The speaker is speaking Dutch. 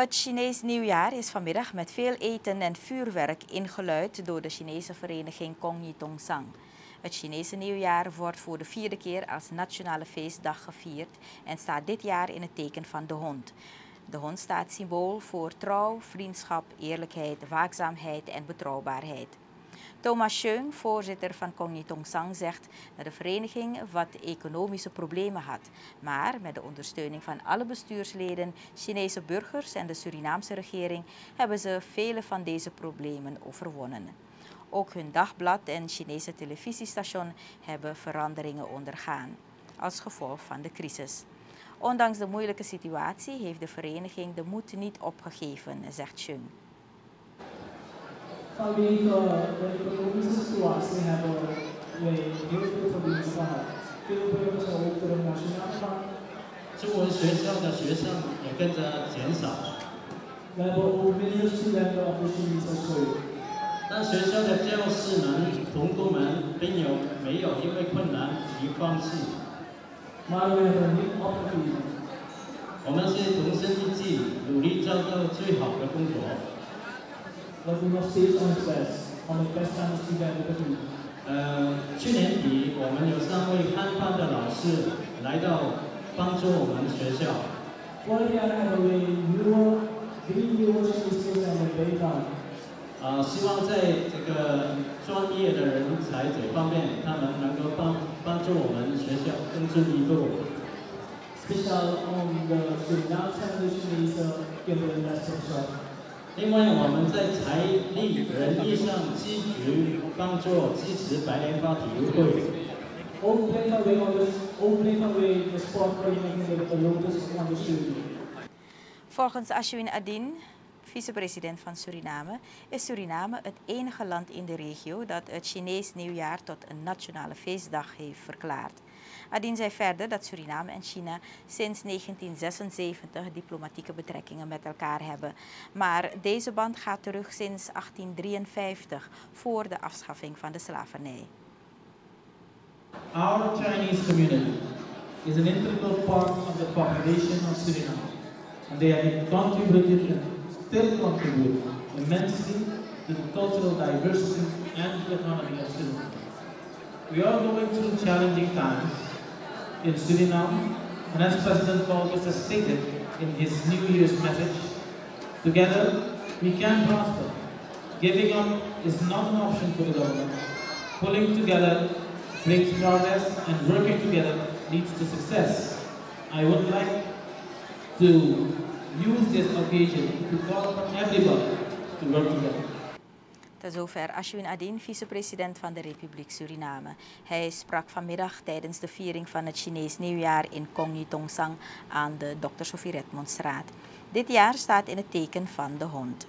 Het Chinees nieuwjaar is vanmiddag met veel eten en vuurwerk ingeluid door de Chinese vereniging Kong Sang. Het Chinese nieuwjaar wordt voor de vierde keer als nationale feestdag gevierd en staat dit jaar in het teken van de hond. De hond staat symbool voor trouw, vriendschap, eerlijkheid, waakzaamheid en betrouwbaarheid. Thomas Scheung, voorzitter van Sang, zegt dat de vereniging wat economische problemen had. Maar met de ondersteuning van alle bestuursleden, Chinese burgers en de Surinaamse regering hebben ze vele van deze problemen overwonnen. Ook hun dagblad en Chinese televisiestation hebben veranderingen ondergaan als gevolg van de crisis. Ondanks de moeilijke situatie heeft de vereniging de moed niet opgegeven, zegt 到另一个呃一个公司去玩，是那个美国的特别厉害，就是朋友说我不能拿去上班。中文学校的学生也跟着减少。那个我们就是那个不是。但学校的教室们、同工们并有没有因为困难而放弃。我们是同心一致，努力找到最好的工作。呃，去年底我们有三位汉方的老师来到帮助我们学校。啊，希望在这个专业的人才这方面，他们能够帮帮助我们学校更进一步。Special on 的一个另外，我们在财力人力上积极帮助支持白莲花体育会。Volgens Ashwin Adin, vicepresident van Suriname, is Suriname het enige land in de regio dat het Chinees nieuwjaar tot een nationale feestdag heeft verklaard. Adin zei verder dat Suriname en China sinds 1976 diplomatieke betrekkingen met elkaar hebben. Maar deze band gaat terug sinds 1853, voor de afschaffing van de slavernij. Our Chinese community is an integral part of the population of Suriname. And they have contributed and still contribute immensely to the cultural diversity and the economy of Suriname. We are going through challenging times in Suriname, and as President Vargas has stated in his New Year's message, together we can prosper. Giving up is not an option for the government. Pulling together brings progress and working together leads to success. I would like to use this occasion to call upon everybody to work together. Tot zover Ashwin Adin, vicepresident van de Republiek Suriname. Hij sprak vanmiddag tijdens de viering van het Chinees nieuwjaar in Kong Tongsang aan de Dr. Sofie Redmondstraat. Dit jaar staat in het teken van de hond.